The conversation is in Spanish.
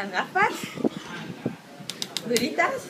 Unas gafas. Duritas.